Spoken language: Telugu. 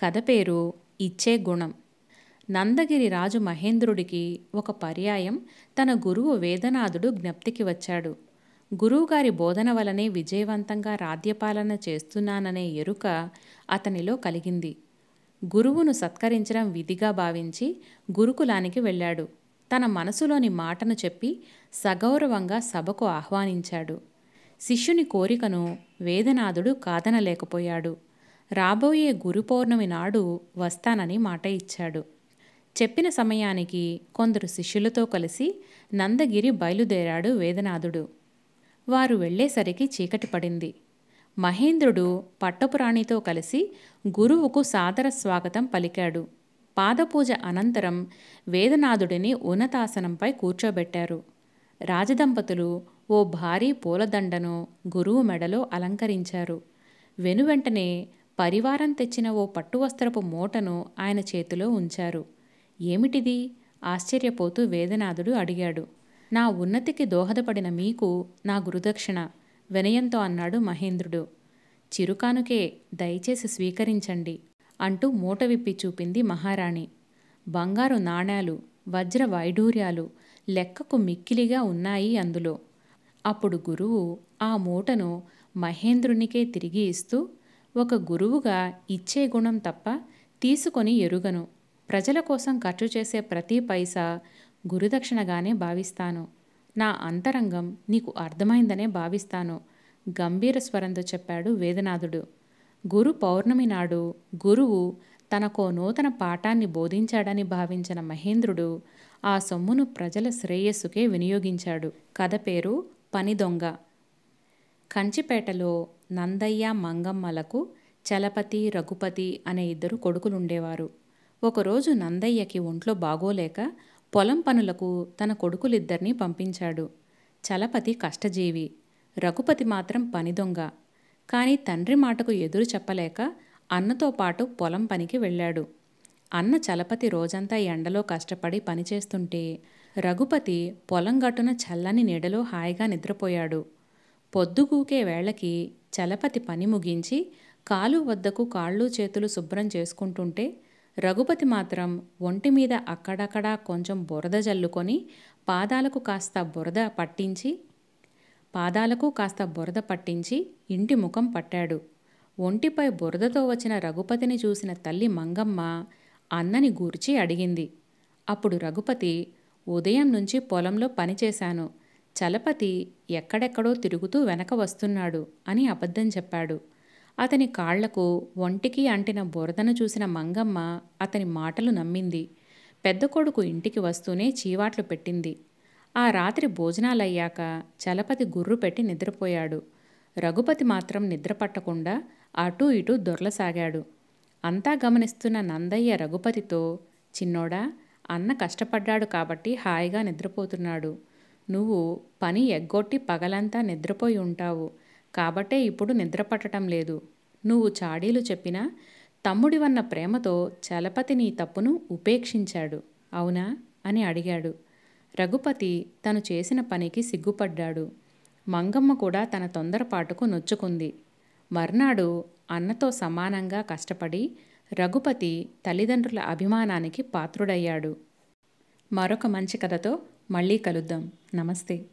కథ పేరు ఇచ్చే గుణం. నందగిరి రాజు మహేంద్రుడికి ఒక పర్యాయం తన గురువు వేదనాథుడు జ్ఞప్తికి వచ్చాడు. గురువుగారి బోధన వలనే విజయవంతంగా రాజ్యపాలన చేస్తున్నాననే ఎరుక అతనిలో కలిగింది. గురువును సత్కరించడం విధిగా భావించి గురుకులానికి వెళ్ళాడు. తన మనసులోని మాటను చెప్పి సగౌరవంగా సభకు ఆహ్వానించాడు. శిష్యుని కోరికను వేదనాథుడు కాదనలేకపోయాడు. రాబోయే గురు పౌర్ణమి నాడు వస్తానని మాట ఇచ్చాడు. చెప్పిన సమయానికి కొందరు శిష్యులతో కలిసి నందగిరి బయలుదేరాడు వేదనాథుడు. వారు వెళ్ళేసరికి చీకటి పడింది. మహేంద్రుడు పట్టపురాణితో కలిసి గురువుకు సాదర స్వాగతం పలికాడు. పాదపూజ అనంతరం వేదనాథుడిని ఉన్నతాసనంపై కూర్చోబెట్టారు. రాజదంపతులు ఓ భారీ పూలదండను గురువు మెడలో అలంకరించారు. వెనువెంటనే పరివారం తెచ్చిన ఓ పట్టువస్త్రపు మూటను ఆయన చేతిలో ఉంచారు. ఏమిటిది? ఆశ్చర్యపోతూ వేదనాథుడు అడిగాడు. నా ఉన్నతికి దోహదపడిన మీకు నా గురుదక్షిణ వినయంతో అన్నాడు మహేంద్రుడు. చిరుకానుకే దయచేసి స్వీకరించండి అంటూ మూట విప్పి చూపింది మహారాణి. బంగారు నాణేలు వజ్ర వైఢూర్యాలు లెక్కకు మిక్కిలిగా ఉన్నాయి అందులో. అప్పుడు గురువు ఆ మూటను మహేంద్రునికే తిరిగి ఇస్తూ ఒక గురువుగా ఇచ్చే గుణం తప్ప తీసుకొని ఎరుగను. ప్రజల కోసం ఖర్చు చేసే ప్రతి పైసా గురుదక్షిణగానే భావిస్తాను. నా అంతరంగం నీకు అర్థమైందనే భావిస్తాను. గంభీర స్వరంతో చెప్పాడు వేదనాథుడు. గురు పౌర్ణమి నాడు గురువు తనకో నూతన పాఠాన్ని బోధించాడని భావించిన మహేంద్రుడు ఆ సొమ్మును ప్రజల శ్రేయస్సుకే వినియోగించాడు. కథ పేరు పని దొంగ కంచిపేటలో నందయ్య మంగమ్మలకు చలపతి రఘుపతి అనే ఇద్దరు కొడుకులుండేవారు. ఒకరోజు నందయ్యకి ఒంట్లో బాగోలేక పొలం పనులకు తన కొడుకులిద్దరినీ పంపించాడు. చలపతి కష్టజీవి రఘుపతి మాత్రం పని దొంగ. కానీ తండ్రి మాటకు ఎదురు చెప్పలేక అన్నతో పాటు పొలం పనికి వెళ్ళాడు. అన్న చలపతి రోజంతా ఎండలో కష్టపడి పనిచేస్తుంటే రఘుపతి పొలం గట్టున చల్లని నీడలో హాయిగా నిద్రపోయాడు. పొద్దుగూకే వేళకి చలపతి పని ముగించి కాలు వద్దకు కాళ్ళు చేతులు శుభ్రం చేసుకుంటుంటే రఘుపతి మాత్రం ఒంటి మీద అక్కడక్కడా కొంచెం బురద జల్లుకొని పాదాలకు కాస్త బురద పట్టించి పాదాలకు కాస్త బురద పట్టించి ఇంటి ముఖం పట్టాడు. ఒంటిపై బురదతో వచ్చిన రఘుపతిని చూసిన తల్లి మంగమ్మ అన్నని గూర్చి అడిగింది. అప్పుడు రఘుపతి ఉదయం నుంచి పొలంలో పనిచేశాను చలపతి ఎక్కడెక్కడో తిరుగుతూ వెనక వస్తున్నాడు అని అబద్ధం చెప్పాడు. అతని కాళ్ళకు ఒంటికి అంటిన బురదను చూసిన మంగమ్మ అతని మాటలు నమ్మింది. పెద్ద కొడుకు ఇంటికి వస్తూనే చీవాట్లు పెట్టింది. ఆ రాత్రి భోజనాలయ్యాక చలపతి గుర్రు పెట్టి నిద్రపోయాడు. రఘుపతి మాత్రం నిద్రపట్టకుండా అటూ ఇటూ దొర్లసాగాడు. అంతా గమనిస్తున్న నందయ్య రఘుపతితో చిన్నోడా అన్న కష్టపడ్డాడు కాబట్టి హాయిగా నిద్రపోతున్నాడు. నువ్వు పని ఎగ్గొట్టి పగలంతా నిద్రపోయి ఉంటావు. కాబట్టే ఇప్పుడు నిద్ర పట్టడం లేదు. నువ్వు చాడీలు చెప్పినా తమ్ముడివన్న ప్రేమతో చలపతి నీ తప్పును ఉపేక్షించాడు. అవునా? అని అడిగాడు. రఘుపతి తను చేసిన పనికి సిగ్గుపడ్డాడు. మంగమ్మ కూడా తన తొందరపాటుకు నొచ్చుకుంది. మర్నాడు అన్నతో సమానంగా కష్టపడి రఘుపతి తల్లిదండ్రుల అభిమానానికి పాత్రుడయ్యాడు. మరొక మంచి కథతో మళ్ళీ కలుద్దాం. నమస్తే.